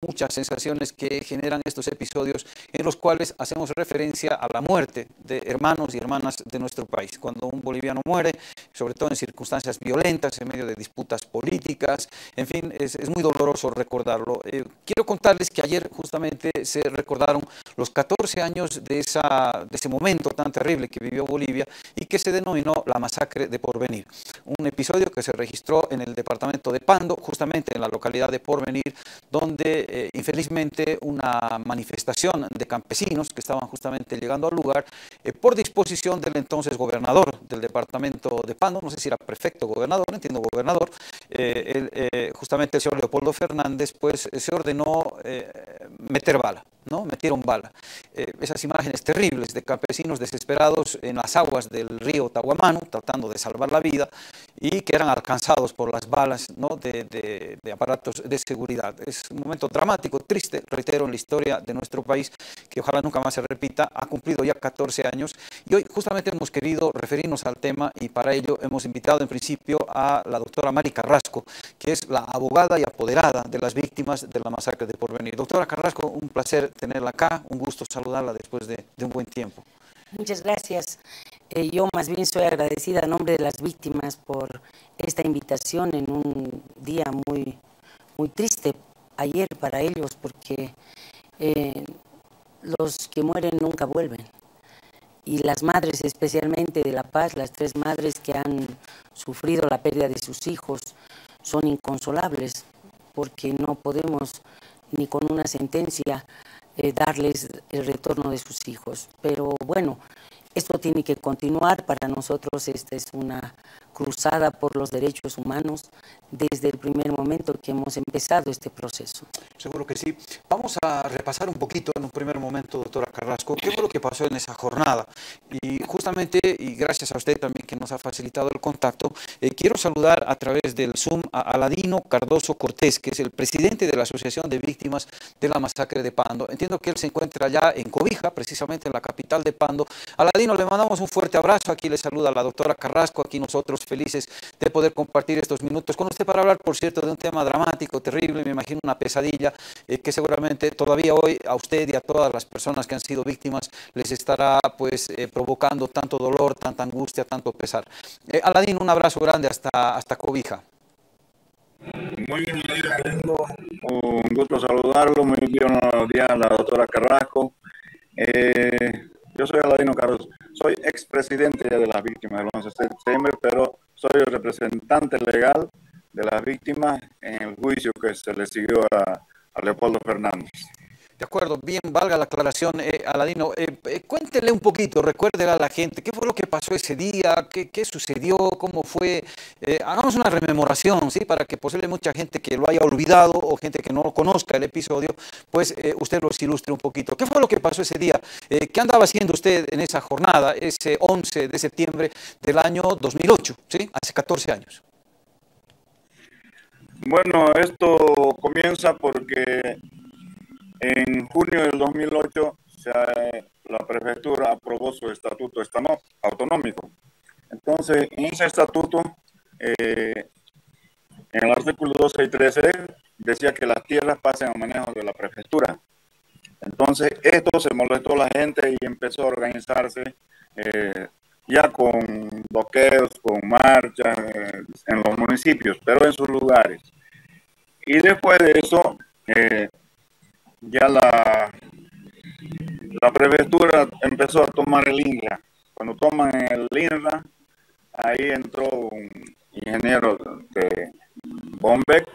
muchas sensaciones que generan estos episodios en los cuales hacemos referencia a la muerte de hermanos y hermanas de nuestro país. Cuando un boliviano muere, sobre todo en circunstancias violentas, en medio de disputas políticas, en fin, es, muy doloroso recordarlo. Eh, quiero contarles que ayer justamente se recordaron los 14 años de, esa, de ese momento tan terrible que vivió Bolivia y que se denominó la masacre de Porvenir. Un episodio que se registró en el departamento de Pando, justamente en la localidad de Porvenir, donde eh, infelizmente una manifestación de campesinos que estaban justamente llegando al lugar, eh, por disposición del entonces gobernador del departamento de Pando, no sé si era prefecto gobernador, entiendo gobernador, eh, justamente el señor Leopoldo Fernández, pues se ordenó meter bala, ¿no? Metieron bala. esas imágenes terribles de campesinos desesperados en las aguas del río Tahuamano, tratando de salvar la vida, y que eran alcanzados por las balas de, de aparatos de seguridad. Es un momento dramático, triste, reitero, en la historia de nuestro país, que ojalá nunca más se repita, ha cumplido ya 14 años y hoy justamente hemos querido referirnos al tema y para ello hemos invitado en principio a la doctora Mari Carrasco, que es la abogada y apoderada de las víctimas de la masacre de Porvenir. Doctora Carrasco, un placer tenerla acá, un gusto saludarla después de, un buen tiempo. Muchas gracias. Eh, yo más bien soy agradecida a nombre de las víctimas por esta invitación en un día muy, muy triste ayer para ellos porque eh, los que mueren nunca vuelven. Y las madres, especialmente de La Paz, las tres madres que han sufrido la pérdida de sus hijos, son inconsolables porque no podemos ni con una sentencia eh, darles el retorno de sus hijos. Pero bueno, esto tiene que continuar. Para nosotros esta es una cruzada por los derechos humanos desde el primer momento que hemos empezado este proceso. Seguro que sí. Vamos a repasar un poquito en un primer momento, doctora Carrasco, qué fue lo que pasó en esa jornada. Y justamente, y gracias a usted también que nos ha facilitado el contacto, eh, quiero saludar a través del Zoom a Aladino Cardoso Cortés, que es el presidente de la Asociación de Víctimas de la Masacre de Pando. Entiendo que él se encuentra allá en Cobija, precisamente en la capital de Pando. Aladino, le mandamos un fuerte abrazo. Aquí le saluda la doctora Carrasco, aquí nosotros felices de poder compartir estos minutos con usted para hablar, por cierto, de un tema dramático, terrible, me imagino una pesadilla eh, que seguramente todavía hoy a usted y a todas las personas que han sido víctimas les estará pues eh, provocando tanto dolor, tanta angustia, tanto pesar. Eh, Aladín, un abrazo grande hasta, hasta Cobija. Muy bien, un gusto saludarlo, muy buenos días a la doctora Carrasco. Yo soy Aladino Carlos, soy expresidente de las víctimas del 11 de septiembre, pero soy el representante legal de las víctimas en el juicio que se le siguió a, Leopoldo Fernández. De acuerdo, bien, valga la aclaración, eh, Aladino. Eh, eh, cuéntele un poquito, recuérdele a la gente, ¿qué fue lo que pasó ese día? ¿Qué, qué sucedió? ¿Cómo fue? hagamos una rememoración, ¿sí? Para que posible mucha gente que lo haya olvidado o gente que no conozca el episodio, pues usted los ilustre un poquito. ¿Qué fue lo que pasó ese día? ¿Qué andaba haciendo usted en esa jornada, ese 11 de septiembre del año 2008, ¿sí? Hace 14 años. Bueno, esto comienza porque en junio del 2008 la prefectura aprobó su estatuto autonómico. Entonces, en ese estatuto, eh, en el artículo 12 y 13, decía que las tierras pasen a manejo de la prefectura. Entonces, esto se molestó a la gente y empezó a organizarse eh, ya con bloqueos, con marchas eh, en los municipios, pero en sus lugares. Y después de eso, eh, ya la, la prefectura empezó a tomar el INRA. Cuando toman el INRA, ahí entró un ingeniero de Bombeck,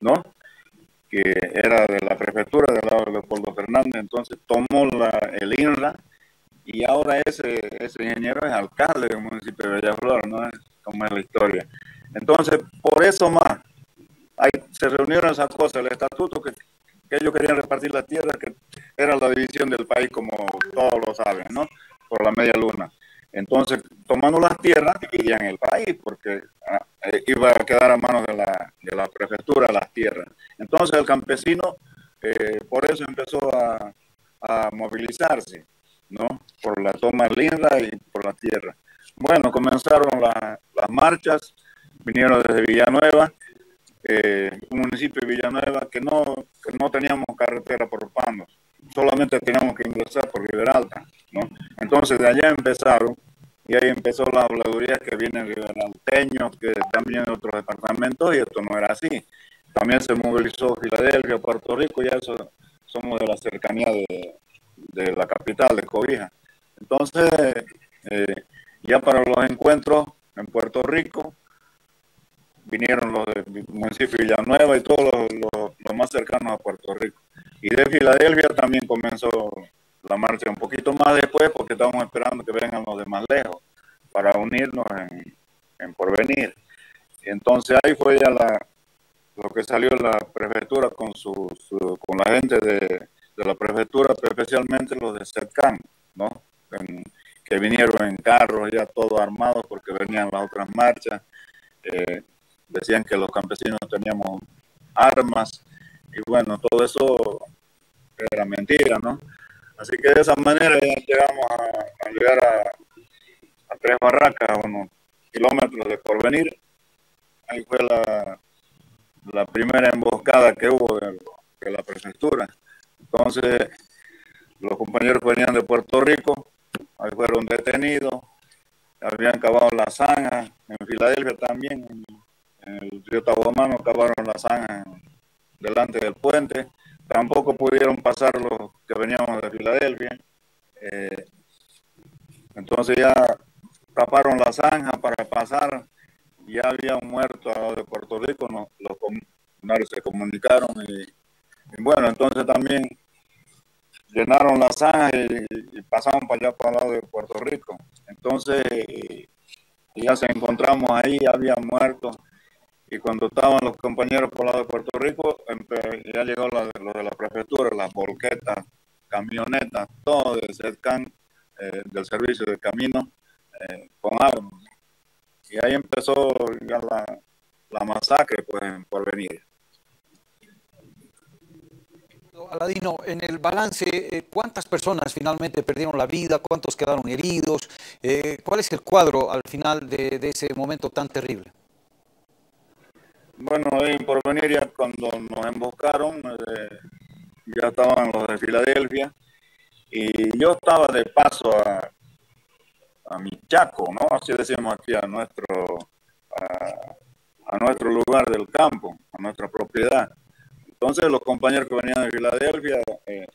¿no? que era de la prefectura del lado de Leopoldo Fernández, entonces tomó la, el INRA y ahora ese, ese ingeniero es alcalde del municipio de Bellaflor, ¿no? Como es la historia. Entonces, por eso más, ahí se reunieron esas cosas, el estatuto que, que, ellos querían repartir la tierra, que era la división del país, como todos lo saben, ¿no? Por la media luna. Entonces, tomando las tierras, dividían el país, porque ah, eh, iba a quedar a manos de la, de la prefectura las tierras. Entonces, el campesino, eh, por eso empezó a, a movilizarse ¿no? Por la toma linda y por la tierra. Bueno, comenzaron las marchas, vinieron desde Villanueva, eh, un municipio de Villanueva que no, no teníamos carretera por Panos, solamente teníamos que ingresar por Riberalta. Entonces de allá empezaron y ahí empezó la habladuría que vienen riberalteños, que también en otros departamentos y esto no era así. También se movilizó Filadelfia, Puerto Rico, ya eso, somos de la cercanía de, de la capital, de Cobija. Entonces, eh, ya para los encuentros en Puerto Rico, vinieron los del municipio Villanueva y todos los, más cercanos a Puerto Rico. Y de Filadelfia también comenzó la marcha un poquito más después porque estábamos esperando que vengan los de más lejos para unirnos en, en porvenir. Entonces ahí fue ya la, lo que salió la prefectura con, su, con la gente de, la prefectura, especialmente los de CERCAN, ¿no? que vinieron en carros ya todos armados porque venían las otras marchas. Eh, decían que los campesinos teníamos armas y bueno, todo eso era mentira, ¿no? Así que de esa manera llegamos a, llegar a, Tres Barracas, unos kilómetros de Porvenir. Ahí fue la, primera emboscada que hubo de, la prefectura. Entonces, los compañeros venían de Puerto Rico, ahí fueron detenidos, habían cavado la zanja, en Filadelfia también, el río Tabomano cavaron la zanja delante del puente, tampoco pudieron pasar los que veníamos de Filadelfia, eh, entonces ya taparon la zanja para pasar, ya había un muerto de Puerto Rico, los comunarios se comunicaron y, y bueno, entonces también llenaron la zanja y, pasaron para allá, para el lado de Puerto Rico. Entonces, ya se encontramos ahí, había muertos. Y cuando estaban los compañeros por lado de Puerto Rico, ya llegó lo de, la prefectura, las volquetas, camionetas, todo del CEDCAN, eh, del servicio de camino, eh, con armas. Y ahí empezó la, la masacre pues, por venir. Aladino, en el balance, eh, ¿cuántas personas finalmente perdieron la vida? ¿Cuántos quedaron heridos? ¿Cuál es el cuadro al final de, ese momento tan terrible? Bueno, en Porvenir ya cuando nos emboscaron, eh, ya estaban los de Filadelfia y yo estaba de paso a, a mi chaco, ¿no? Así decimos aquí a nuestro, a nuestro lugar del campo, a nuestra propiedad. Entonces los compañeros que venían de Filadelfia, eh,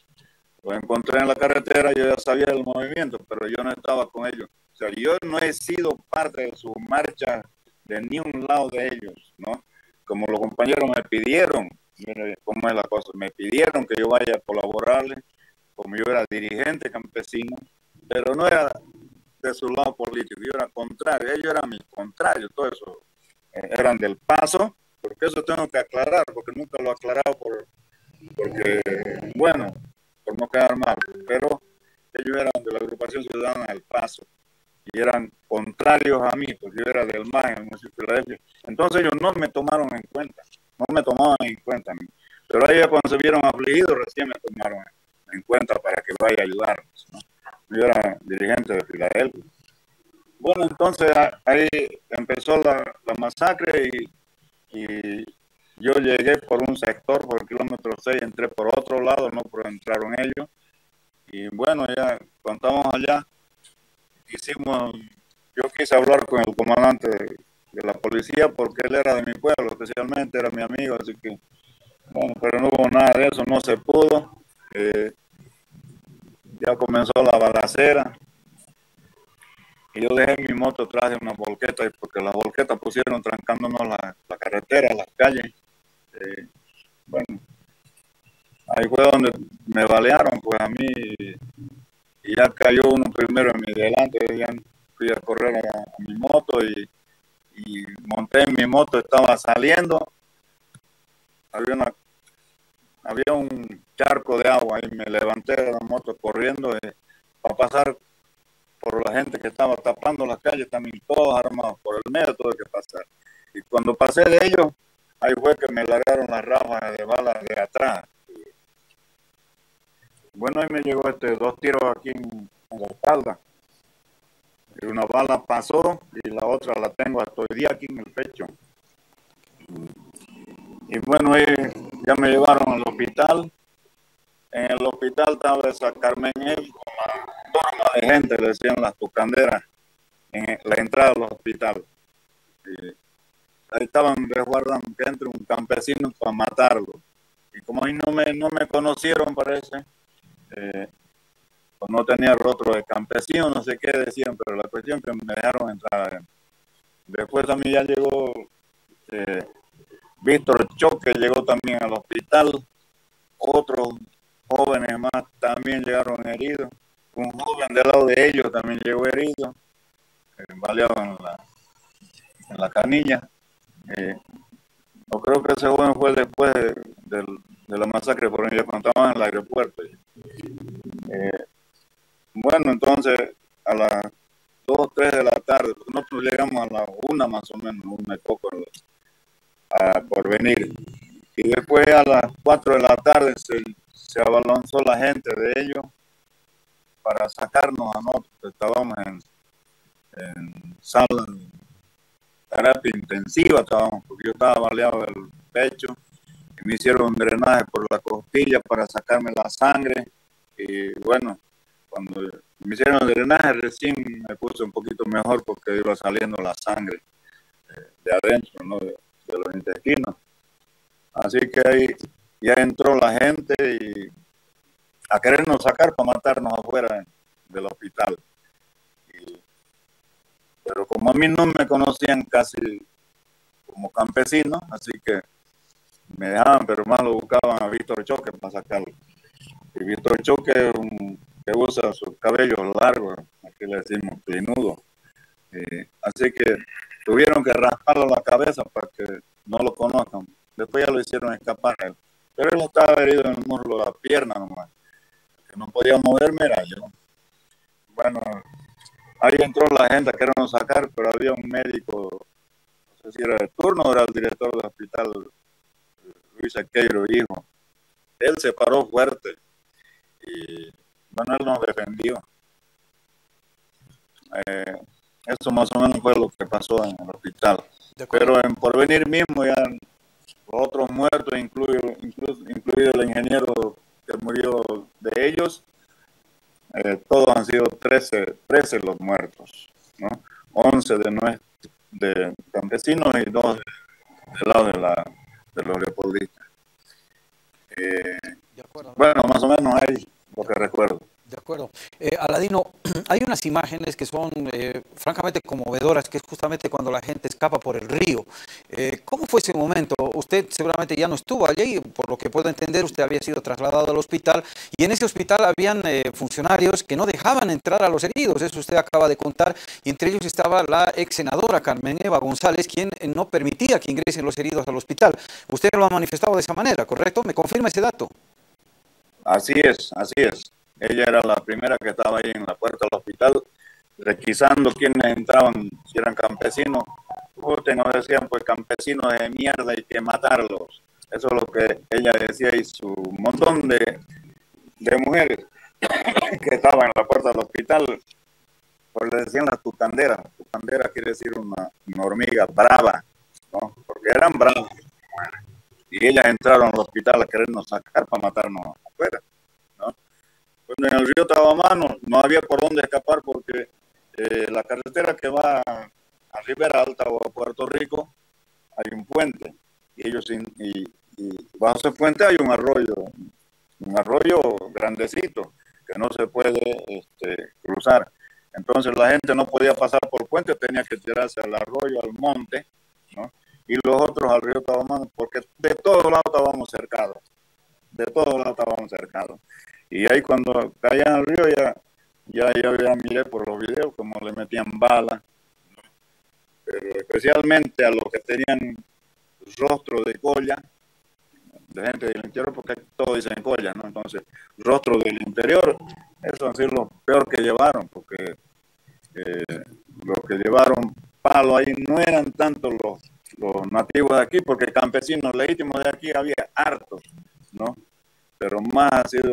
los encontré en la carretera, yo ya sabía del movimiento, pero yo no estaba con ellos. O sea, yo no he sido parte de su marcha de ni un lado de ellos, ¿no? Como los compañeros me pidieron, cómo es la cosa, me pidieron que yo vaya a colaborarles, como yo era dirigente campesino, pero no era de su lado político, yo era contrario, ellos eran mis contrarios, todo eso, eh, eran del paso, porque eso tengo que aclarar, porque nunca lo he aclarado por, porque, bueno, por no quedar mal, pero ellos eran de la agrupación ciudadana del Paso y eran contrarios a mí, porque yo era del MAG en el municipio de Filadelfia. Entonces ellos no me tomaron en cuenta, no me tomaban en cuenta a mí. Pero ellos cuando se vieron afligidos recién me tomaron en cuenta para que vaya a ayudarnos. Yo era dirigente de Filadelfia. Bueno, entonces ahí empezó la, la masacre y y yo llegué por un sector, por el kilómetro 6, entré por otro lado, no entraron ellos. Y bueno, ya contamos allá, hicimos, yo quise hablar con el comandante de, la policía porque él era de mi pueblo, especialmente era mi amigo, así que, bueno, pero no hubo nada de eso, no se pudo. Eh, ya comenzó la balacera, y yo dejé mi moto atrás de una volqueta porque las volquetas pusieron trancándonos la, carretera, las calles. Eh, bueno, ahí fue donde me balearon, pues a mí, y ya cayó uno primero en mi delante, ya fui a correr a, mi moto y, monté en mi moto, estaba saliendo, había una un charco de agua y me levanté de la moto corriendo eh, para pasar por la gente que estaba tapando las calles, también todos armados por el medio, tuve que pasar. Y cuando pasé de ellos, ahí fue que me largaron las ramas de balas de atrás. Bueno, ahí me llegó este, dos tiros aquí en, la espalda. Una bala pasó y la otra la tengo hasta hoy día aquí en el pecho. Y bueno, ya me llevaron al hospital. En el hospital estaba esa Carmen él con la forma de gente, le decían las tucanderas, en la entrada del hospital. ahí estaban resguardando que entre un campesino para matarlo. Y como ahí no me, no me conocieron, parece, eh, no tenía rostro de campesino, no sé qué decían, pero la cuestión es que me dejaron entrar. Después también ya llegó eh, Víctor Choque, llegó también al hospital. Otros jóvenes más también llegaron heridos. Un joven del lado de ellos también llegó herido, eh, baleado en la, en la canilla. Eh, yo creo que ese joven fue después de, la masacre por ellos cuando estaban en el aeropuerto. Eh, bueno, entonces a las 2 o 3 de la tarde, nosotros llegamos a la 1 más o menos, una poco por venir. Y después a las 4 de la tarde se, abalanzó la gente de ellos para sacarnos a nosotros, estábamos en, en terapia intensiva, estábamos, porque yo estaba baleado del pecho, y me hicieron un drenaje por la costilla para sacarme la sangre, y bueno, cuando me hicieron el drenaje recién me puse un poquito mejor porque iba saliendo la sangre eh, de adentro, ¿no? de, los intestinos. Así que ahí ya entró la gente y a querernos sacar para matarnos afuera del hospital. Pero como a mí no me conocían casi como campesino, así que me dejaban, pero más lo buscaban a Víctor Choque para sacarlo. Y Víctor Choque usa sus cabellos largos, aquí le decimos plinudo. Eh, así que tuvieron que rasparlo la cabeza para que no lo conozcan. Después ya lo hicieron escapar. Pero él estaba herido en el muslo, la pierna nomás. Que no podía moverme era yo. Bueno, ahí entró la gente a querernos sacar, pero había un médico, no sé si era de turno o era el director del hospital, Luis Aqueiro, hijo. Él se paró fuerte y Manuel nos defendió. Eh, eso más o menos fue lo que pasó en el hospital. Pero en Porvenir mismo ya otros muertos, incluido, incluido el ingeniero que murió de ellos, eh, todos han sido 13, 13 los muertos, ¿no? 11 de, de campesinos y 2 del lado de, la, de los leopoldistas. Eh, bueno, más o menos ahí lo que recuerdo. De acuerdo. Eh, Aladino, hay unas imágenes que son eh, francamente conmovedoras, que es justamente cuando la gente escapa por el río. Eh, ¿Cómo fue ese momento? Usted seguramente ya no estuvo allí, por lo que puedo entender, usted había sido trasladado al hospital y en ese hospital habían funcionarios que no dejaban entrar a los heridos, eso usted acaba de contar, y entre ellos estaba la ex senadora Carmen Eva González, quien no permitía que ingresen los heridos al hospital. Usted lo ha manifestado de esa manera, ¿correcto? ¿Me confirma ese dato? Así es, así es. Ella era la primera que estaba ahí en la puerta del hospital, requisando quiénes entraban, si eran campesinos. Usted nos decían, pues campesinos de mierda, hay que matarlos. Eso es lo que ella decía y su montón de, de mujeres que estaban en la puerta del hospital, pues le decían las tucanderas. Tucandera quiere decir una, una hormiga brava, ¿no? Porque eran bravas y ellas entraron al hospital a querernos sacar para matarnos afuera. ¿No? en el río Tabamano no había por dónde escapar porque eh, la carretera que va a Rivera Alta o a Puerto Rico hay un puente y ellos y, bajo ese puente hay un arroyo, un arroyo grandecito que no se puede este, cruzar. Entonces la gente no podía pasar por puente, tenía que tirarse al arroyo, al monte, y los otros al río Tabamán, porque de todos lados estábamos cercados, de todos lados estábamos cercados. Y ahí cuando caían al río ya, ya, ya, miré por los videos como le metían balas, pero especialmente a los que tenían rostro de colla, de gente del interior, porque todos dicen colla, ¿no? Entonces, rostro del interior, eso ha sido lo peor que llevaron, porque eh, los que llevaron palo ahí no eran tanto los los nativos de aquí, porque campesinos legítimos de aquí había hartos, ¿no? Pero más ha sido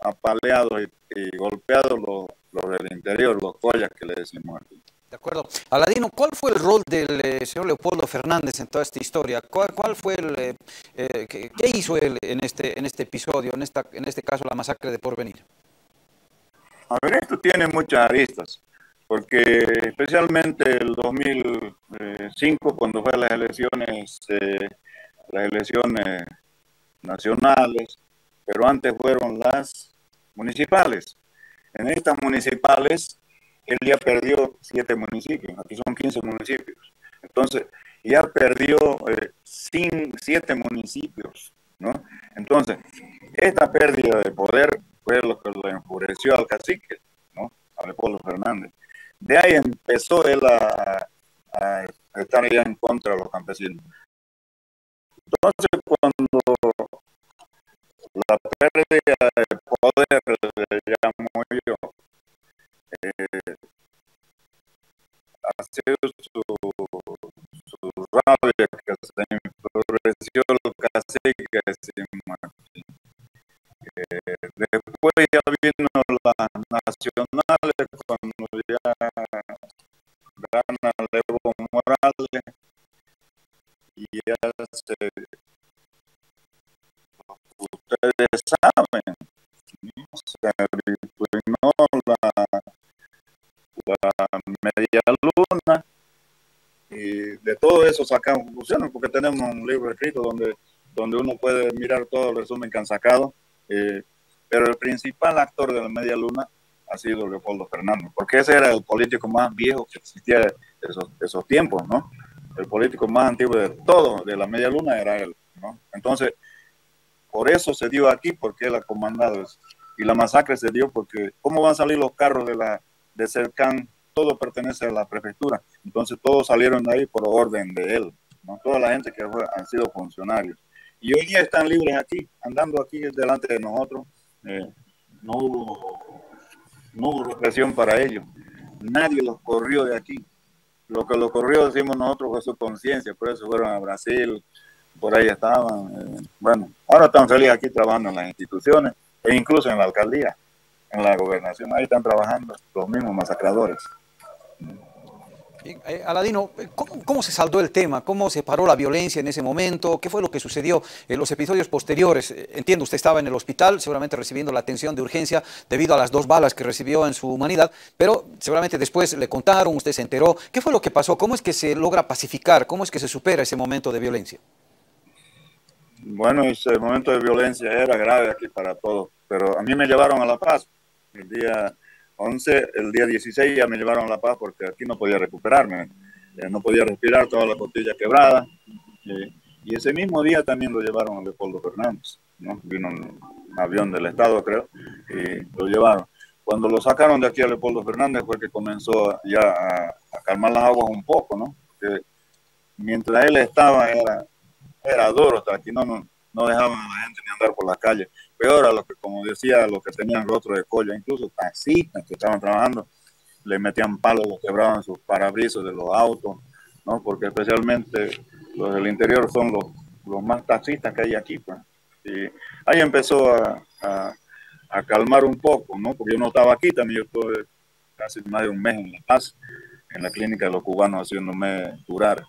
apaleados y, golpeados los, los, del interior, los collas que le decimos aquí. De acuerdo. Aladino, ¿cuál fue el rol del eh, señor Leopoldo Fernández en toda esta historia? ¿Cuál, cuál fue el, eh, eh, qué, qué, hizo él en este, en este episodio, en, esta, en este caso la masacre de Porvenir? A ver, esto tiene muchas aristas, porque especialmente el 2005, cuando fue las elecciones, las elecciones nacionales, pero antes fueron las municipales. En estas municipales él ya perdió siete municipios, aquí son 15 municipios. Entonces, ya perdió eh, sin, siete municipios, ¿no? Entonces, esta pérdida de poder fue lo que lo enfureció al cacique, ¿no? A Leopoldo Fernández. De ahí empezó él a, a estar ya en contra de los campesinos. Entonces, cuando la pérdida de poder, le llamo yo, eh, ha sido su, su rabia que se enfureció el cacique eh, después ya vino las nacionales cuando ya gana Evo Morales y ya se ustedes saben se inclinó la la media luna, y de todo eso sacamos conclusiones, porque tenemos un libro escrito donde, donde uno puede mirar todo el resumen que han sacado, eh, pero el principal actor de la media luna ha sido Leopoldo Fernández, porque ese era el político más viejo que existía de esos, esos tiempos, ¿no? El político más antiguo de todo, de la media luna, era él, ¿no? Entonces, por eso se dio aquí, porque él ha comandado eso. Y la masacre se dio porque, ¿cómo van a salir los carros de la, de Cercán, todo pertenece a la prefectura. Entonces todos salieron de ahí por orden de él, ¿no? toda la gente que fue, han sido funcionarios. Y hoy día están libres aquí, andando aquí delante de nosotros. Eh, no, hubo, no hubo represión para ellos. Nadie los corrió de aquí. Lo que los corrió, decimos nosotros, fue su conciencia. Por eso fueron a Brasil, por ahí estaban. Eh, bueno, ahora están felices aquí trabajando en las instituciones e incluso en la alcaldía en la gobernación. Ahí están trabajando los mismos masacradores. Eh, Aladino, ¿cómo, ¿cómo, se saldó el tema? ¿Cómo se paró la violencia en ese momento? ¿Qué fue lo que sucedió en los episodios posteriores? Eh, entiendo, usted estaba en el hospital, seguramente recibiendo la atención de urgencia debido a las dos balas que recibió en su humanidad, pero seguramente después le contaron, usted se enteró. ¿Qué fue lo que pasó? ¿Cómo es que se logra pacificar? ¿Cómo es que se supera ese momento de violencia? Bueno, ese momento de violencia era grave aquí para todos, pero a mí me llevaron a La Paz el día 11, el día 16 ya me llevaron a La Paz porque aquí no podía recuperarme, no podía respirar, toda la costilla quebrada. y ese mismo día también lo llevaron a Leopoldo Fernández, ¿no? Vino un avión del Estado, creo, y lo llevaron. Cuando lo sacaron de aquí a Leopoldo Fernández fue que comenzó ya a, calmar las aguas un poco, ¿no? Que mientras él estaba era, era duro, hasta aquí no, no, no dejaban a la gente ni andar por la calle peor a los que, como decía, los que tenían rostro de colla, incluso taxistas que estaban trabajando, le metían palos, los quebraban sus parabrisas de los autos, ¿no? Porque especialmente los del interior son los, los más taxistas que hay aquí, pues. Y ahí empezó a, a, a, calmar un poco, ¿no? Porque yo no estaba aquí, también yo estuve casi más de un mes en La Paz, en la clínica de los cubanos haciéndome curar.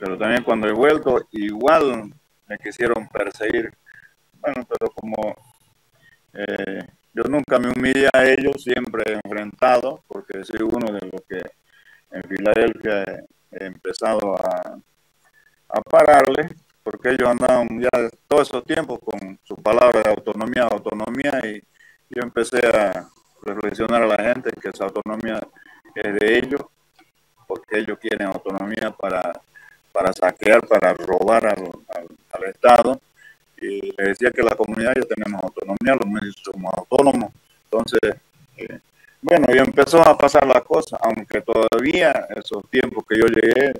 Pero también cuando he vuelto, igual me quisieron perseguir. Bueno, pero como eh, yo nunca me humillé a ellos, siempre he enfrentado, porque soy uno de los que en Filadelfia he, empezado a, a pararle, porque ellos andaban ya todos esos tiempos con su palabra de autonomía, autonomía, y yo empecé a reflexionar a la gente que esa autonomía es de ellos, porque ellos quieren autonomía para, para saquear, para robar al, al, al Estado, y le decía que la comunidad ya tenemos autonomía, los medios somos autónomos. Entonces, eh, bueno, y empezó a pasar la cosa, aunque todavía esos tiempos que yo llegué,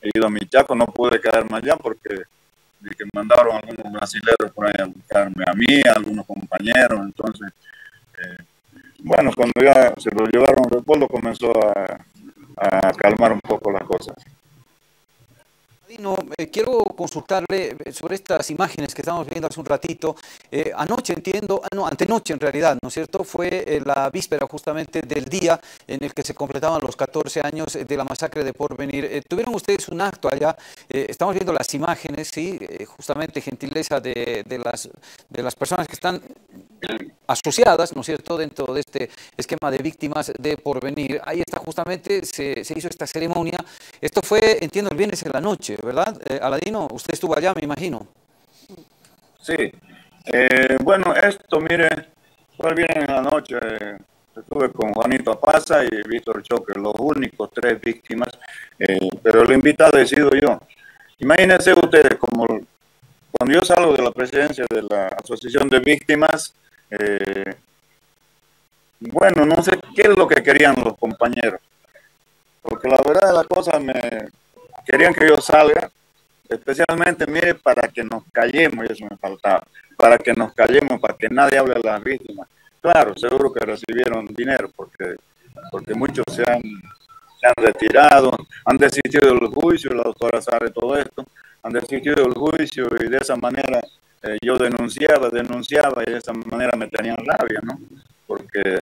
he ido a Michaco, no pude quedarme allá porque que mandaron algunos brasileños por ahí a buscarme a mí, a algunos compañeros, entonces, eh, bueno, cuando ya se lo llevaron a pueblo comenzó a calmar un poco las cosas. Aladino, eh, quiero consultarle eh, sobre estas imágenes que estamos viendo hace un ratito. Eh, anoche entiendo, ah, no, antenoche en realidad, ¿no es cierto? Fue la víspera justamente del día en el que se completaban los 14 años de la masacre de Porvenir. tuvieron ustedes un acto allá, estamos viendo las imágenes, sí, justamente gentileza de, las, de las personas que están asociadas, ¿no es cierto?, dentro de este esquema de víctimas de porvenir. Ahí está justamente, se, hizo esta ceremonia. Esto fue, entiendo, el viernes en la noche, ¿verdad? Eh, Aladino, usted estuvo allá, me imagino. Sí. Eh, bueno, esto, mire, fue el viernes en la noche. estuve con Juanito Apaza y Víctor Choque, los únicos tres víctimas, eh, pero el invitado he sido yo. Imagínense ustedes, como cuando yo salgo de la presidencia de la Asociación de Víctimas, eh, bueno, no sé qué es lo que querían los compañeros, porque la verdad de la cosa me querían que yo salga, especialmente, mire, para que nos callemos, y eso me faltaba, para que nos callemos, para que nadie hable de las víctimas. Claro, seguro que recibieron dinero, porque, porque muchos se han, se han retirado, han desistido del juicio, la doctora sabe todo esto, han desistido del juicio y de esa manera eh, yo denunciaba, denunciaba y de esa manera me tenían rabia, ¿no? Porque,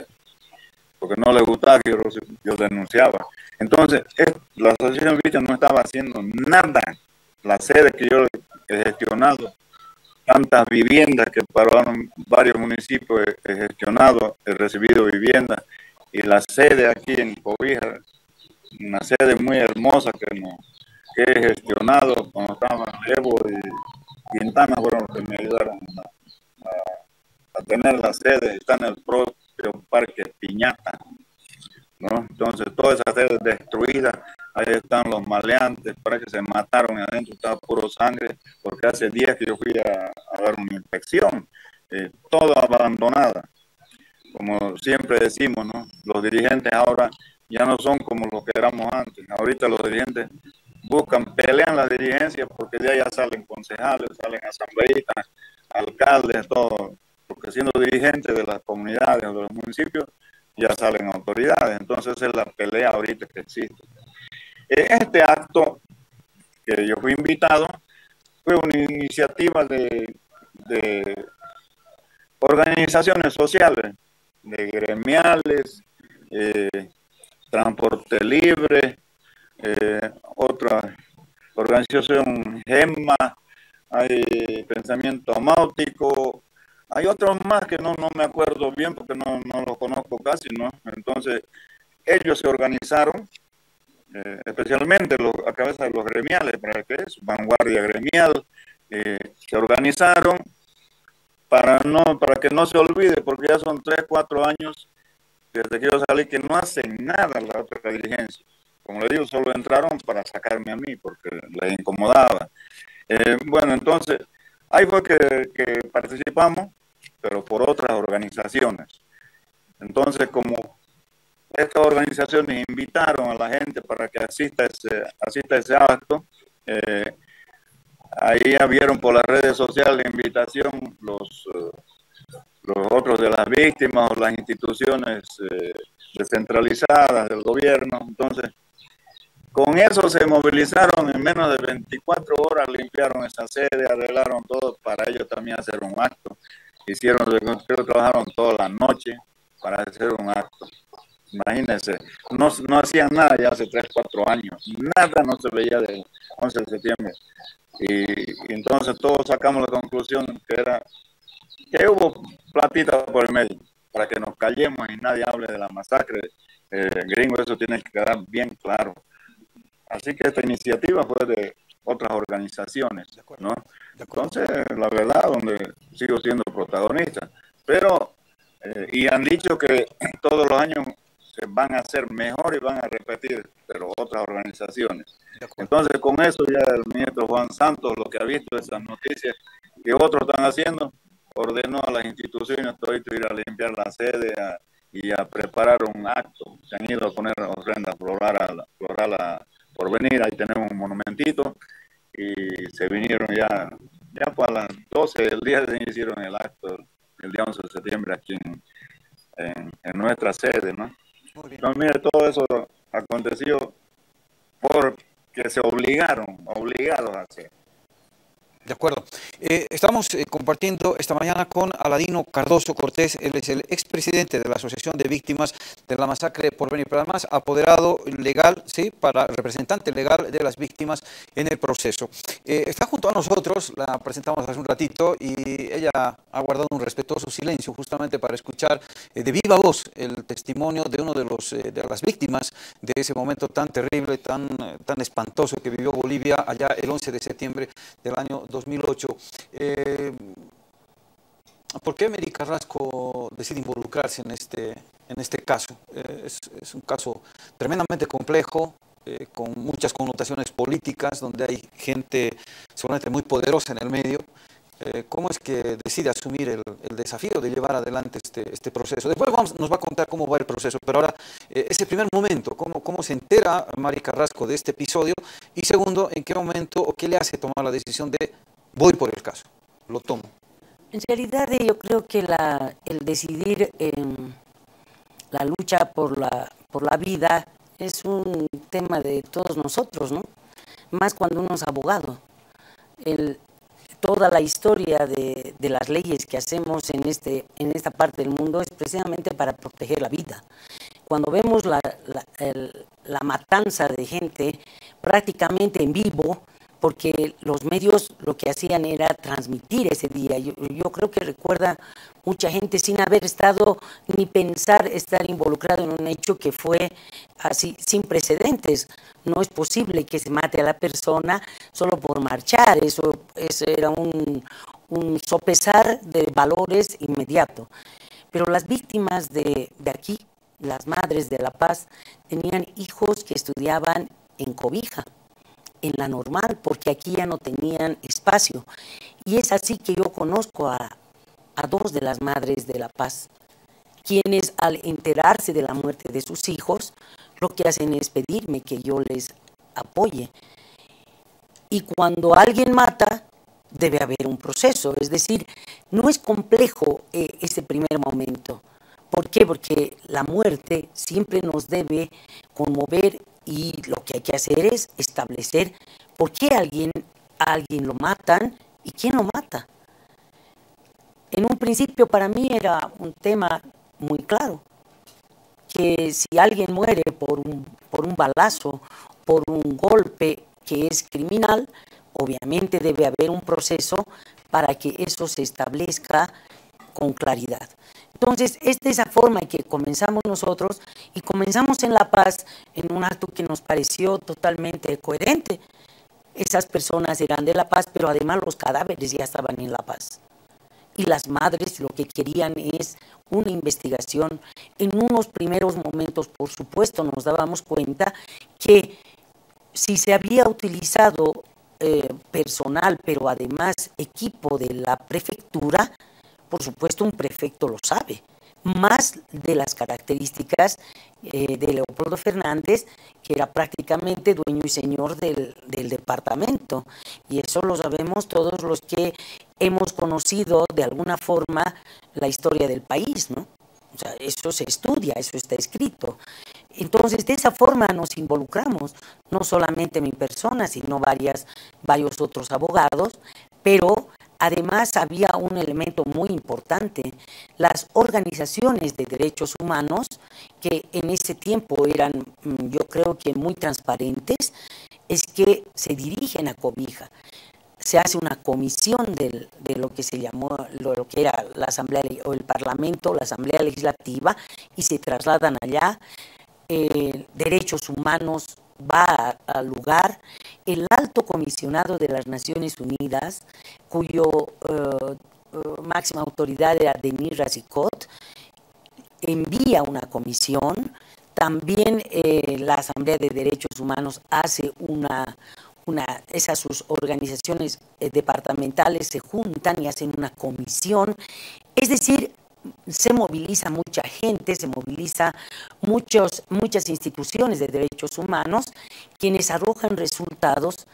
porque no les gustaba que yo, denunciaba. Entonces, la Asociación Vista no estaba haciendo nada. La sede que yo he gestionado, tantas viviendas que para varios municipios he, gestionado, he recibido viviendas, y la sede aquí en Cobija, una sede muy hermosa que, no, que he gestionado cuando estaba Evo y Quintana fueron los que me ayudaron a, tener la sede, está en el propio Parque Piñata. ¿no? Entonces, toda esa sede destruida, ahí están los maleantes, parece que se mataron y adentro estaba puro sangre, porque hace días que yo fui a, dar una inspección, eh, todo abandonada. Como siempre decimos, ¿no? los dirigentes ahora ya no son como los que éramos antes. Ahorita los dirigentes buscan, pelean la dirigencia porque de allá salen concejales, salen asambleístas, alcaldes, todo, porque siendo dirigentes de las comunidades o de los municipios, ya salen autoridades. Entonces es la pelea ahorita que existe. Este acto que yo fui invitado fue una iniciativa de, de organizaciones sociales, de gremiales, eh, transporte libre, organización GEMMA, hay Pensamiento Máutico, hay otros más que no, no me acuerdo bien porque no, no los conozco casi, ¿no? Entonces, ellos se organizaron, eh, especialmente a cabeza de los gremiales, para que es vanguardia gremial, eh, se organizaron para, no, para que no se olvide, porque ya son tres, cuatro años desde que yo salí que no hacen nada la otra dirigencia como le digo, solo entraron para sacarme a mí porque les incomodaba. Eh, bueno, entonces, ahí fue que, participamos, pero por otras organizaciones. Entonces, como estas organizaciones invitaron a la gente para que asista a ese, asista ese acto, eh, ahí vieron por las redes sociales la invitación los, eh, los otros de las víctimas o las instituciones descentralizadas del gobierno. Entonces, con eso se movilizaron en menos de 24 horas, limpiaron esa sede, arreglaron todo para ellos también hacer un acto. Hicieron, trabajaron toda la noche para hacer un acto. Imagínense, no, no hacían nada ya hace 3, 4 años. Nada no se veía del 11 de septiembre. Y, entonces todos sacamos la conclusión que era que hubo platita por el medio para que nos callemos y nadie hable de la masacre. Eh, gringo, eso tiene que quedar bien claro. Así que esta iniciativa fue de otras organizaciones, ¿no? Entonces, la verdad, donde sigo siendo protagonista. Pero, eh, y han dicho que todos los años se van a hacer mejor y van a repetir, pero otras organizaciones. Entonces, con eso ya el ministro Juan Santos, lo que ha visto esas noticias que otros están haciendo, ordenó a las instituciones todo ir a limpiar la sede y a preparar un acto. Se han ido a poner ofrenda floral a, floral a, por venir, ahí tenemos un monumentito y se vinieron ya, ya para las 12 del día se hicieron el acto el día 11 de septiembre aquí en, en, nuestra sede, ¿no? Entonces, mire, todo eso aconteció por que se obligaron, obligados a hacer. De acuerdo. Eh, estamos eh, compartiendo esta mañana con Aladino Cardoso Cortés, él es el expresidente de la Asociación de Víctimas de la Masacre por además apoderado legal, sí, para representante legal de las víctimas en el proceso. Eh, está junto a nosotros, la presentamos hace un ratito y ella ha guardado un respetuoso silencio justamente para escuchar de viva voz el testimonio de uno de, los, de las víctimas de ese momento tan terrible, tan, tan espantoso que vivió Bolivia allá el 11 de septiembre del año 2008. Eh, ¿Por qué Mary Carrasco decide involucrarse en este, en este caso? Eh, es, un caso tremendamente complejo, eh, con muchas connotaciones políticas, donde hay gente seguramente muy poderosa en el medio. Eh, ¿Cómo es que decide asumir el, desafío de llevar adelante este, este proceso? Después nos va a contar cómo va el proceso, pero ahora, eh, ese primer momento, ¿cómo, ¿cómo se entera Mari Carrasco de este episodio? Y segundo, ¿en qué momento o qué le hace tomar la decisión de voy por el caso, lo tomo? En realidad yo creo que el decidir en la lucha por la, por la vida es un tema de todos nosotros, ¿no? Más cuando uno es abogado. El, toda la historia de, las leyes que hacemos en, este, en esta parte del mundo es precisamente para proteger la vida. Cuando vemos la, la, el, la matanza de gente prácticamente en vivo, porque los medios lo que hacían era transmitir ese día. Yo, creo que recuerda mucha gente sin haber estado ni pensar estar involucrado en un hecho que fue así sin precedentes. No es posible que se mate a la persona solo por marchar, eso, eso era un, un sopesar de valores inmediato. Pero las víctimas de, de aquí, las madres de La Paz, tenían hijos que estudiaban en Cobija en la normal, porque aquí ya no tenían espacio. Y es así que yo conozco a, a dos de las madres de La Paz, quienes al enterarse de la muerte de sus hijos, lo que hacen es pedirme que yo les apoye. Y cuando alguien mata, debe haber un proceso, es decir, no es complejo eh, ese primer momento. ¿Por qué? Porque la muerte siempre nos debe conmover y lo que hay que hacer es establecer por qué alguien, a alguien lo matan y quién lo mata. En un principio para mí era un tema muy claro, que si alguien muere por un, por un balazo, por un golpe que es criminal, obviamente debe haber un proceso para que eso se establezca con claridad. Entonces, es de esa forma que comenzamos nosotros y comenzamos en La Paz en un acto que nos pareció totalmente coherente. Esas personas eran de La Paz, pero además los cadáveres ya estaban en La Paz. Y las madres lo que querían es una investigación. En unos primeros momentos, por supuesto, nos dábamos cuenta que si se había utilizado eh, personal, pero además equipo de la prefectura, por supuesto un prefecto lo sabe, más de las características eh, de Leopoldo Fernández, que era prácticamente dueño y señor del, del, departamento. Y eso lo sabemos todos los que hemos conocido de alguna forma la historia del país, ¿no? O sea, eso se estudia, eso está escrito. Entonces, de esa forma nos involucramos, no solamente mi persona, sino varios otros abogados, pero Además, había un elemento muy importante, las organizaciones de derechos humanos, que en ese tiempo eran, mm, yo creo que muy transparentes, es que se dirigen a Cobija. Se hace una comisión de, lo que se llamó, lo, lo, que era la Asamblea o el Parlamento, la Asamblea Legislativa, y se trasladan allá. Eh, derechos humanos va al lugar el alto comisionado de las Naciones Unidas, cuyo uh, uh, máxima autoridad era Denis Razicot, envía una comisión. También eh, la Asamblea de Derechos Humanos hace una, una, esas sus organizaciones eh, departamentales se juntan y hacen una comisión. Es decir, se moviliza mucha gente, se moviliza muchos, muchas instituciones de derechos humanos, quienes arrojan resultados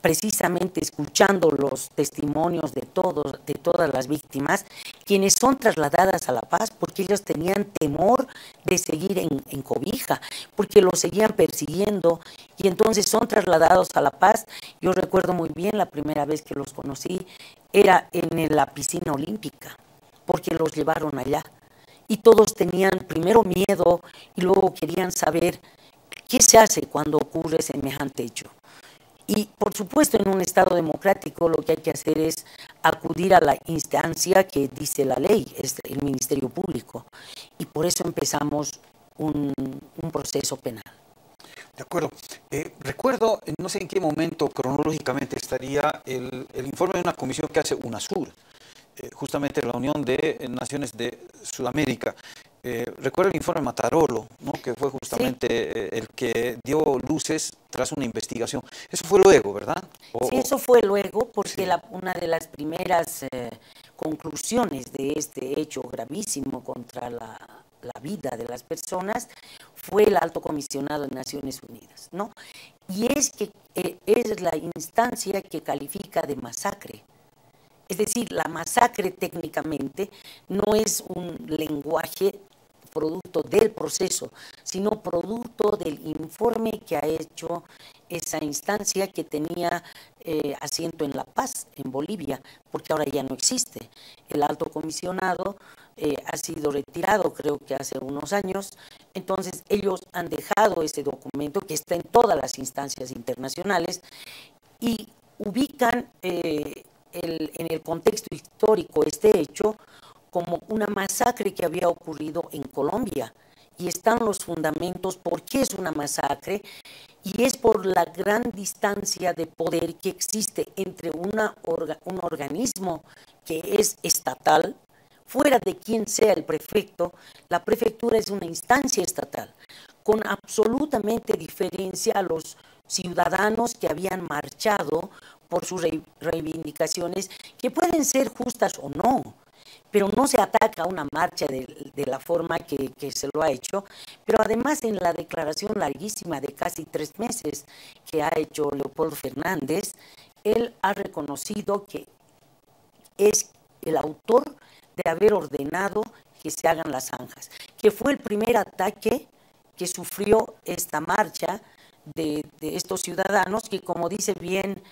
precisamente escuchando los testimonios de todos, de todas las víctimas, quienes son trasladadas a La Paz porque ellos tenían temor de seguir en, en, cobija, porque los seguían persiguiendo y entonces son trasladados a La Paz. Yo recuerdo muy bien la primera vez que los conocí, era en la piscina olímpica, porque los llevaron allá. Y todos tenían primero miedo y luego querían saber qué se hace cuando ocurre semejante hecho. Y por supuesto en un Estado democrático lo que hay que hacer es acudir a la instancia que dice la ley, es el Ministerio Público. Y por eso empezamos un, proceso penal. De acuerdo. Eh, recuerdo, no sé en qué momento cronológicamente estaría el, el informe de una comisión que hace UNASUR, justamente la Unión de Naciones de Sudamérica. Eh, recuerdo el informe Matarolo, ¿no? que fue justamente eh, el que dio luces tras una investigación. Eso fue luego, ¿verdad? sí, eso fue luego, porque una de las primeras conclusiones de este hecho gravísimo contra la, la, vida de las personas fue el alto comisionado de Naciones Unidas, ¿no? Y es que es la instancia que califica de masacre es decir, la masacre técnicamente no es un lenguaje producto del proceso, sino producto del informe que ha hecho esa instancia que tenía eh, asiento en La Paz, en Bolivia, porque ahora ya no existe. El alto comisionado eh, ha sido retirado, creo que hace unos años, entonces ellos han dejado ese documento que está en todas las instancias internacionales y ubican eh, en el contexto histórico este hecho como una masacre que había ocurrido en Colombia. Y están los fundamentos por qué es una masacre y es por la gran distancia de poder que existe entre una un organismo que es estatal, fuera de quien sea el prefecto, la prefectura es una instancia estatal, con absolutamente diferencia a los ciudadanos que habían marchado por sus reivindicaciones, que pueden ser justas o no, pero no se ataca una marcha de, la forma que, que, se lo ha hecho, pero además en la declaración larguísima de casi tres meses que ha hecho Leopoldo Fernández, él ha reconocido que es el autor de haber ordenado que se hagan las zanjas, que fue el primer ataque que sufrió esta marcha de, de estos ciudadanos que, como dice bien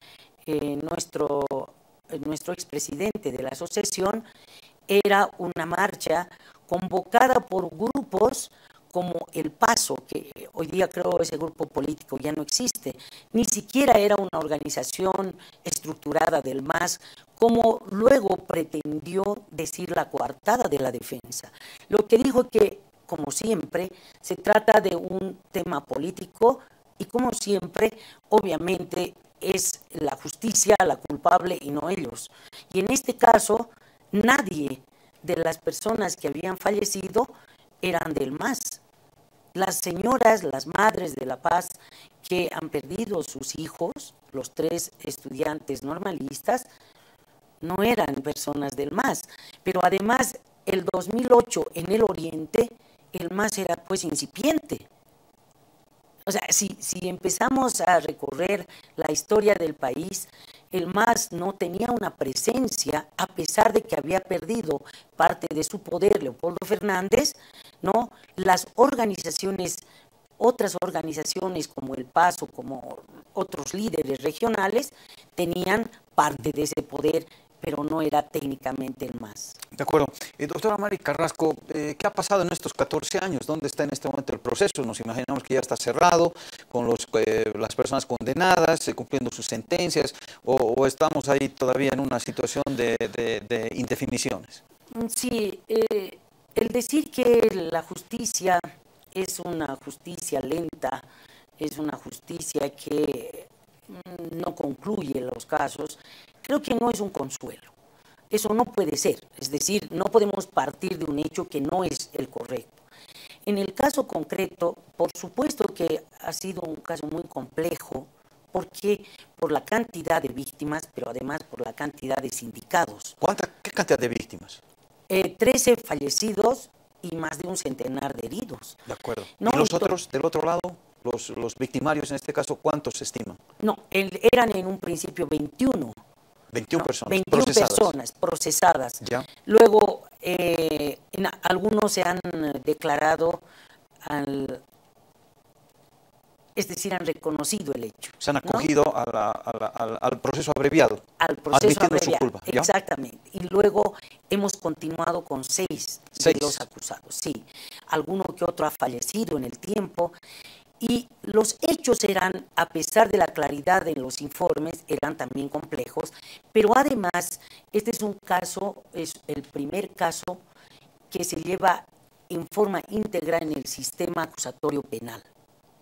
nuestro, nuestro expresidente de la asociación, era una marcha convocada por grupos como El Paso, que hoy día creo ese grupo político ya no existe, ni siquiera era una organización estructurada del MAS, como luego pretendió decir la coartada de la defensa. Lo que dijo que, como siempre, se trata de un tema político y como siempre, obviamente, es la justicia la culpable y no ellos. Y en este caso, nadie de las personas que habían fallecido eran del MAS. Las señoras, las madres de La Paz que han perdido sus hijos, los tres estudiantes normalistas, no eran personas del MAS. Pero además, el 2008 en el Oriente, el MAS era pues incipiente. O sea, si, si empezamos a recorrer la historia del país, el MAS no tenía una presencia, a pesar de que había perdido parte de su poder Leopoldo Fernández, ¿no? Las organizaciones, otras organizaciones como El Paso, como otros líderes regionales, tenían parte de ese poder pero no era técnicamente el más. De acuerdo. Eh, doctora Mari Carrasco, eh, ¿qué ha pasado en estos 14 años? ¿Dónde está en este momento el proceso? Nos imaginamos que ya está cerrado con los, eh, las personas condenadas, cumpliendo sus sentencias, o, estamos ahí todavía en una situación de, de indefiniciones. Mm, sí, el decir que la justicia es una justicia lenta, es una justicia que mm, no concluye los casos, creo que no es un consuelo. Eso no puede ser. Es decir, no podemos partir de un hecho que no es el correcto. En el caso concreto, por supuesto que ha sido un caso muy complejo, porque por la cantidad de víctimas, pero además por la cantidad de sindicados. ¿Cuánta, ¿Qué cantidad de víctimas? Eh, 13 fallecidos y más de un centenar de heridos. De acuerdo. ¿Y los otros del otro lado? Los, los victimarios en este caso, ¿cuántos se estiman? No, eran en un principio 21. 21 personas 21 procesadas. personas procesadas. Luego, eh, algunos se han declarado es decir, han reconocido el hecho. Se han acogido al, proceso abreviado. Al proceso abreviado. Su culpa, Exactamente. Y luego hemos continuado con seis, de los acusados. Sí, alguno que otro ha fallecido en el tiempo. Y los hechos eran, a pesar de la claridad en los informes, eran también complejos, pero además este es un caso, es el primer caso que se lleva en forma íntegra en el sistema acusatorio penal.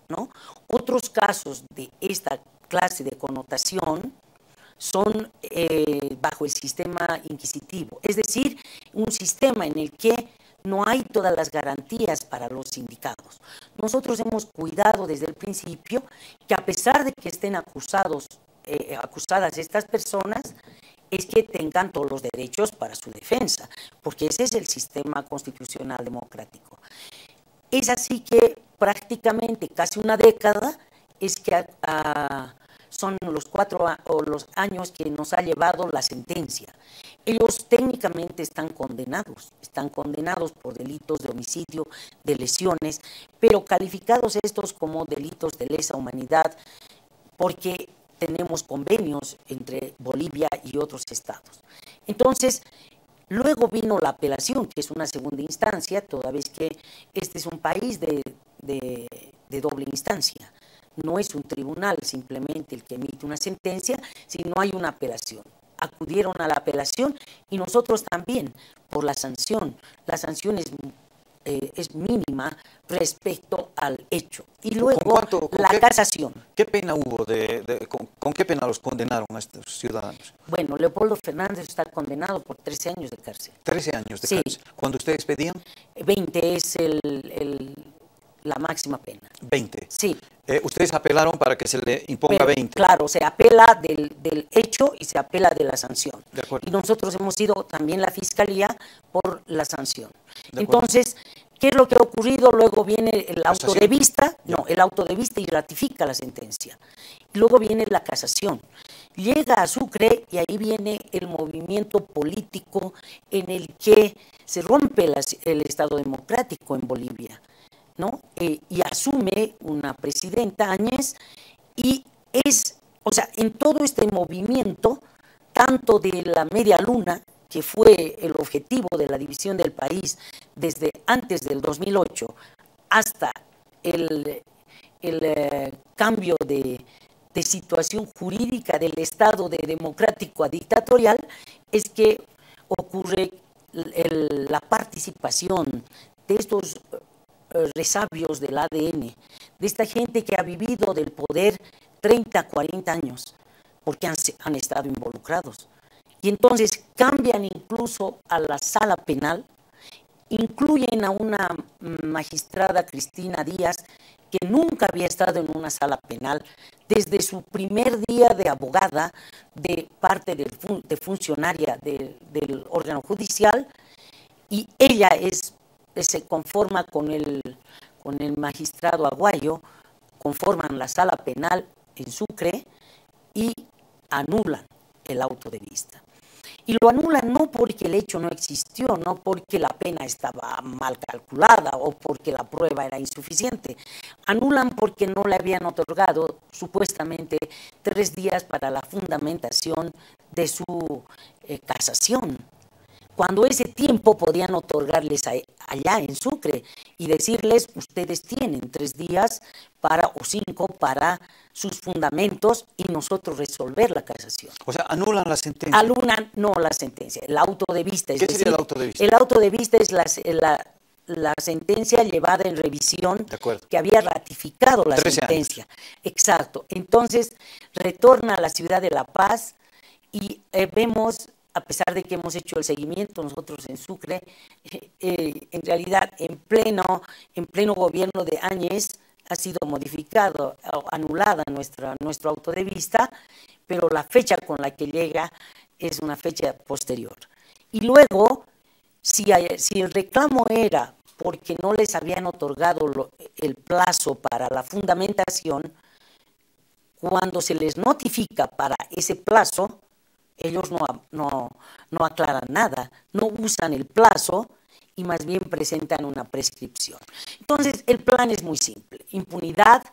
¿no? Otros casos de esta clase de connotación son eh, bajo el sistema inquisitivo, es decir, un sistema en el que no hay todas las garantías para los sindicados. Nosotros hemos cuidado desde el principio que a pesar de que estén acusados, eh, acusadas estas personas, es que tengan todos los derechos para su defensa, porque ese es el sistema constitucional democrático. Es así que prácticamente casi una década es que son los cuatro o los años que nos ha llevado la sentencia. Ellos técnicamente están condenados, están condenados por delitos de homicidio, de lesiones, pero calificados estos como delitos de lesa humanidad porque tenemos convenios entre Bolivia y otros estados. Entonces, luego vino la apelación, que es una segunda instancia, toda vez que este es un país de, de doble instancia. No es un tribunal simplemente el que emite una sentencia, sino hay una apelación acudieron a la apelación y nosotros también por la sanción. La sanción es, eh, es mínima respecto al hecho. Y luego la casación. ¿Qué pena hubo? De, con, qué pena los condenaron a estos ciudadanos? Bueno, Leopoldo Fernández está condenado por 13 años de cárcel. 13 años de cárcel. ¿Cuándo ustedes pedían? 20 es el, el la máxima pena. 20. Sí. Eh, ustedes apelaron para que se le imponga 20. Claro, se apela del, del, hecho y se apela de la sanción. De y nosotros hemos ido también la fiscalía por la sanción. Entonces, ¿qué es lo que ha ocurrido? Luego viene el auto de vista, no, el auto de vista y ratifica la sentencia. Y luego viene la casación. Llega a Sucre y ahí viene el movimiento político en el que se rompe el Estado democrático en Bolivia. ¿No? Eh, y asume una presidenta Áñez y es, o sea, en todo este movimiento, tanto de la media luna, que fue el objetivo de la división del país desde antes del 2008 hasta el, el eh, cambio de, de, situación jurídica del Estado de democrático a dictatorial, es que ocurre la participación de estos resabios del ADN, de esta gente que ha vivido del poder 30, 40 años, porque han, han estado involucrados. Y entonces cambian incluso a la sala penal, incluyen a una magistrada Cristina Díaz, que nunca había estado en una sala penal, desde su primer día de abogada, de parte de funcionaria del órgano judicial, y ella es se conforma con el, con el magistrado Aguayo, conforman la sala penal en Sucre y anulan el auto de vista. Y lo anulan no porque el hecho no existió, no porque la pena estaba mal calculada o porque la prueba era insuficiente. Anulan porque no le habían otorgado supuestamente tres días para la fundamentación de su eh, casación cuando ese tiempo podían otorgarles allá en Sucre y decirles, ustedes tienen tres días para o cinco para sus fundamentos y nosotros resolver la casación. O sea, anulan la sentencia. Anulan, no la sentencia, el auto de vista. ¿Qué sería el auto de vista? El auto de vista es la, la, sentencia llevada en revisión que había ratificado la sentencia. Exacto. Entonces, retorna a la ciudad de La Paz y eh, vemos a pesar de que hemos hecho el seguimiento nosotros en Sucre, eh, eh, en realidad en pleno, en pleno gobierno de Áñez ha sido modificado, anulada nuestra, nuestro auto de vista, pero la fecha con la que llega es una fecha posterior. Y luego, si, si el reclamo era porque no les habían otorgado el plazo para la fundamentación, cuando se les notifica para ese plazo, ellos no, no, no aclaran nada, no usan el plazo y más bien presentan una prescripción. Entonces, el plan es muy simple. Impunidad,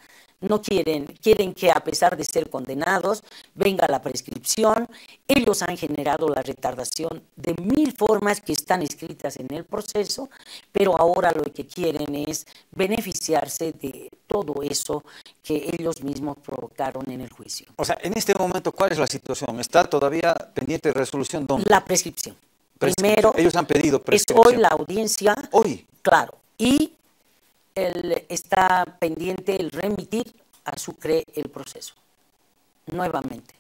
no quieren, quieren que a pesar de ser condenados venga la prescripción. Ellos han generado la retardación de mil formas que están escritas en el proceso, pero ahora lo que quieren es beneficiarse de todo eso que ellos mismos provocaron en el juicio. O sea, en este momento, ¿cuál es la situación? ¿Está todavía pendiente de resolución? ¿Dónde? La prescripción. Primero, ellos han pedido prescripción. Es hoy la audiencia. Hoy. Claro. Y él está pendiente el remitir a Sucre el proceso, nuevamente.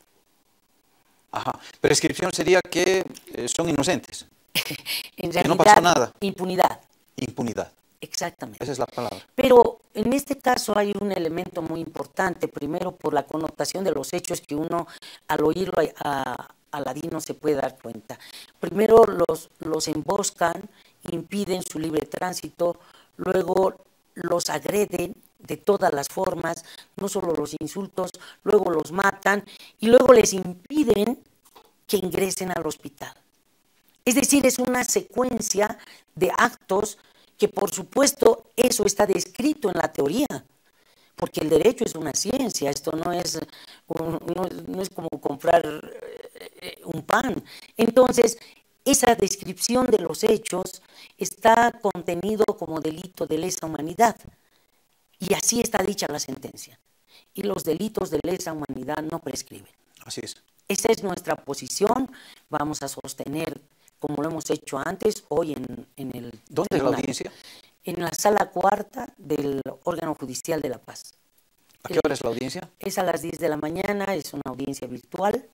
Ajá. Prescripción sería que eh, son inocentes. en realidad, que no pasó nada. Impunidad. Impunidad. Exactamente. Esa es la palabra. Pero en este caso hay un elemento muy importante, primero por la connotación de los hechos que uno al oírlo a, a Ladino se puede dar cuenta. Primero los, los emboscan, impiden su libre tránsito, luego los agreden de todas las formas, no solo los insultos, luego los matan y luego les impiden que ingresen al hospital. Es decir, es una secuencia de actos que por supuesto eso está descrito en la teoría, porque el derecho es una ciencia, esto no es, no, es como comprar eh, un pan. Entonces, esa descripción de los hechos está contenido como delito de lesa humanidad. Y así está dicha la sentencia. Y los delitos de lesa humanidad no prescriben. Así es. Esa es nuestra posición. Vamos a sostener, como lo hemos hecho antes, hoy en, el... ¿Dónde es la audiencia? En la sala cuarta del órgano judicial de La Paz. ¿A qué hora es la audiencia? Es a las 10 de la mañana, es una audiencia virtual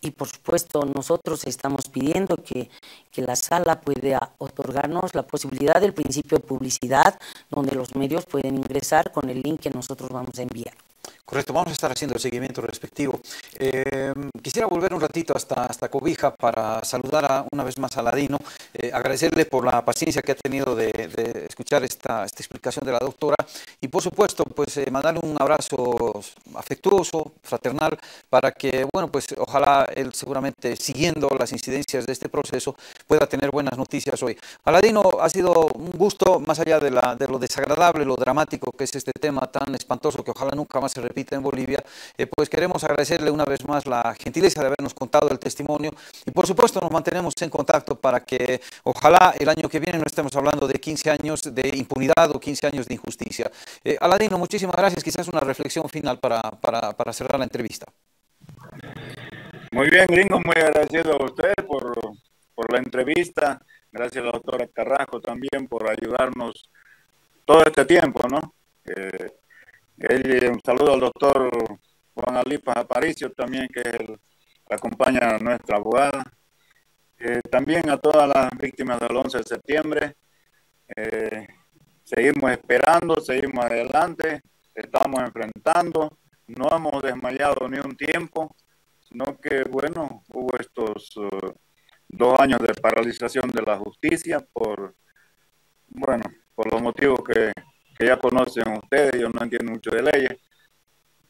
y por supuesto nosotros estamos pidiendo que, que, la sala pueda otorgarnos la posibilidad del principio de publicidad donde los medios pueden ingresar con el link que nosotros vamos a enviar. Correcto, vamos a estar haciendo el seguimiento respectivo. Eh, quisiera volver un ratito hasta, hasta Cobija para saludar a, una vez más a Ladino, eh, agradecerle por la paciencia que ha tenido de, escuchar esta, esta, explicación de la doctora y por supuesto pues eh, mandarle un abrazo afectuoso, fraternal, para que, bueno, pues ojalá él seguramente siguiendo las incidencias de este proceso pueda tener buenas noticias hoy. Aladino, ha sido un gusto, más allá de, la, de lo desagradable, lo dramático que es este tema tan espantoso que ojalá nunca más se repita en Bolivia, eh, pues queremos agradecerle una vez más la gentileza de habernos contado el testimonio y por supuesto nos mantenemos en contacto para que ojalá el año que viene no estemos hablando de 15 años de impunidad o 15 años de injusticia. Eh, Aladino, muchísimas gracias. Quizás una reflexión final para, para, para cerrar la entrevista. Muy bien, gringo, muy agradecido a usted por, por la entrevista. Gracias a la doctora Carrasco también por ayudarnos todo este tiempo, ¿no? Eh, un saludo al doctor Juan Alipa Aparicio también, que acompaña a nuestra abogada. Eh, también a todas las víctimas del 11 de septiembre. Eh, seguimos esperando, seguimos adelante, estamos enfrentando, no hemos desmayado ni un tiempo, sino que, bueno, hubo estos uh, dos años de paralización de la justicia por, bueno, por los motivos que que ya conocen ustedes, yo no entiendo mucho de leyes,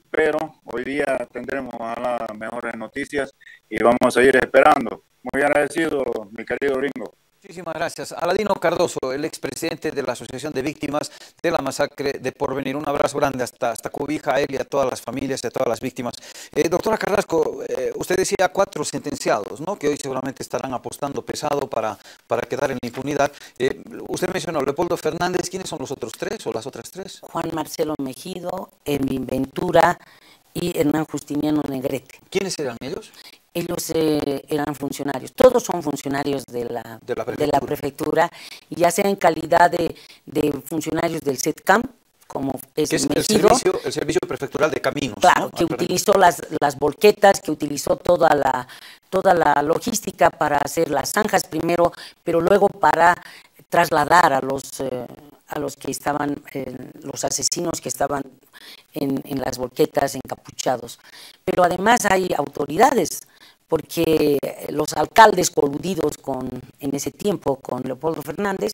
pero hoy día tendremos a las mejores noticias y vamos a seguir esperando. Muy agradecido, mi querido Ringo. Muchísimas gracias. Aladino Cardoso, el expresidente de la Asociación de Víctimas de la Masacre de Porvenir. Un abrazo grande hasta, hasta Cobija, a él y a todas las familias y a todas las víctimas. Eh, doctora Carrasco, eh, usted decía cuatro sentenciados, ¿no? que hoy seguramente estarán apostando pesado para, para quedar en la impunidad. Eh, usted mencionó Leopoldo Fernández, ¿quiénes son los otros tres o las otras tres? Juan Marcelo Mejido, Emil Ventura y Hernán Justiniano Negrete. ¿Quiénes eran ellos? ellos eh, eran funcionarios, todos son funcionarios de la, de la, prefectura. ya sea en calidad de, funcionarios del SETCAM, como es, el, servicio, el servicio prefectural de caminos. Claro, que utilizó las, las volquetas, que utilizó toda la, toda la logística para hacer las zanjas primero, pero luego para trasladar a los, eh, a los que estaban, eh, los asesinos que estaban en, en, las volquetas encapuchados. Pero además hay autoridades porque los alcaldes coludidos con, en ese tiempo con Leopoldo Fernández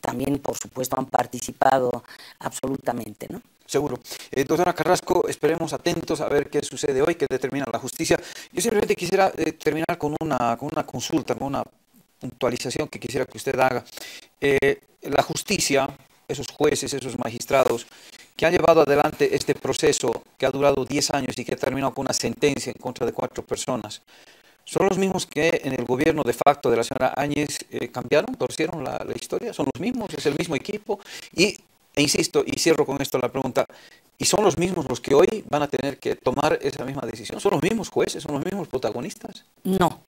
también, por supuesto, han participado absolutamente, ¿no? Seguro. Eh, doctora Carrasco, esperemos atentos a ver qué sucede hoy, qué determina la justicia. Yo simplemente quisiera eh, terminar con una, con una consulta, con una puntualización que quisiera que usted haga. Eh, la justicia, esos jueces, esos magistrados que han llevado adelante este proceso que ha durado 10 años y que ha terminado con una sentencia en contra de cuatro personas, ¿son los mismos que en el gobierno de facto de la señora Áñez eh, cambiaron, torcieron la, la, historia? ¿Son los mismos? ¿Es el mismo equipo? Y, e insisto, y cierro con esto la pregunta, ¿y son los mismos los que hoy van a tener que tomar esa misma decisión? ¿Son los mismos jueces? ¿Son los mismos protagonistas? No.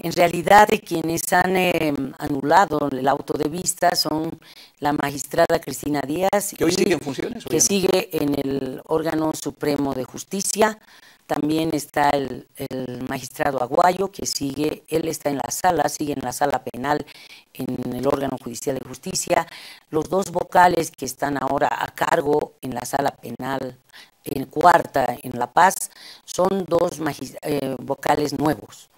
En realidad, quienes han eh, anulado el auto de vista son la magistrada Cristina Díaz, que hoy sigue en funciones, que sigue en el órgano supremo de justicia. También está el, el, magistrado Aguayo, que sigue, él está en la sala, sigue en la sala penal en el órgano judicial de justicia. Los dos vocales que están ahora a cargo en la sala penal, en cuarta, en La Paz, son dos eh, vocales nuevos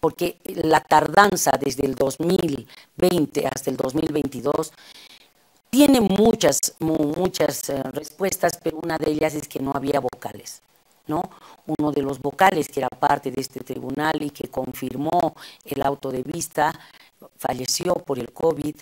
porque la tardanza desde el 2020 hasta el 2022 tiene muchas, muchas uh, respuestas, pero una de ellas es que no había vocales. ¿no? Uno de los vocales que era parte de este tribunal y que confirmó el auto de vista falleció por el COVID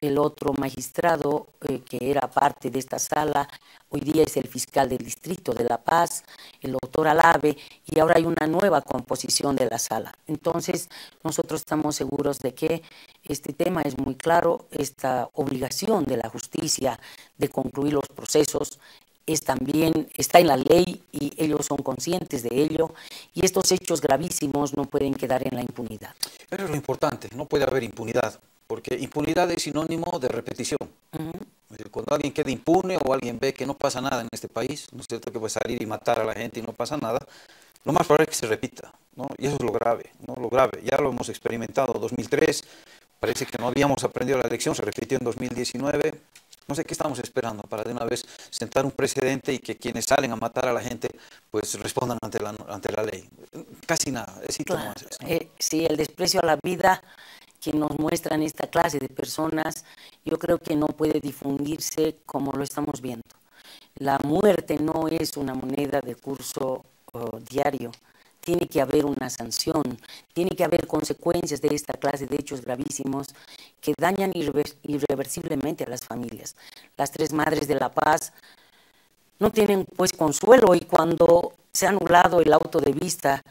el otro magistrado eh, que era parte de esta sala, hoy día es el fiscal del Distrito de La Paz, el doctor Alave, y ahora hay una nueva composición de la sala. Entonces, nosotros estamos seguros de que este tema es muy claro, esta obligación de la justicia de concluir los procesos es también, está en la ley y ellos son conscientes de ello y estos hechos gravísimos no pueden quedar en la impunidad. Pero es lo importante, no puede haber impunidad porque impunidad es sinónimo de repetición. Uh -huh. Cuando alguien queda impune o alguien ve que no pasa nada en este país, ¿no es cierto? Que puede salir y matar a la gente y no pasa nada, lo más probable es que se repita, ¿no? Y eso es lo grave, ¿no? Lo grave. Ya lo hemos experimentado en 2003, parece que no habíamos aprendido la lección, se repitió en 2019. No sé qué estamos esperando para de una vez sentar un precedente y que quienes salen a matar a la gente pues respondan ante la, ante la ley. Casi nada, es claro. más, ¿no? eh, sí, el desprecio a la vida que nos muestran esta clase de personas, yo creo que no puede difundirse como lo estamos viendo. La muerte no es una moneda de curso diario, tiene que haber una sanción, tiene que haber consecuencias de esta clase de hechos gravísimos que dañan irre irreversiblemente a las familias. Las tres madres de la paz no tienen pues consuelo y cuando se ha anulado el auto de vista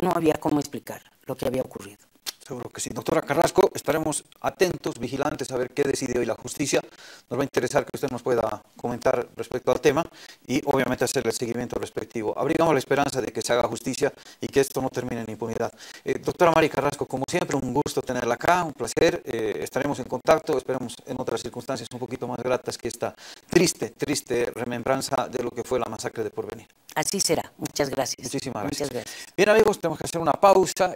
no había cómo explicar lo que había ocurrido. Seguro que sí. Doctora Carrasco, estaremos atentos, vigilantes a ver qué decide hoy la justicia. Nos va a interesar que usted nos pueda comentar respecto al tema y obviamente hacer el seguimiento respectivo. Abrigamos la esperanza de que se haga justicia y que esto no termine en impunidad. Eh, doctora Mari Carrasco, como siempre, un gusto tenerla acá, un placer. Eh, estaremos en contacto, esperemos en otras circunstancias un poquito más gratas que esta triste, triste remembranza de lo que fue la masacre de Porvenir. Así será. Muchas gracias. Muchísimas gracias. Muchas gracias. Bien amigos, tenemos que hacer una pausa.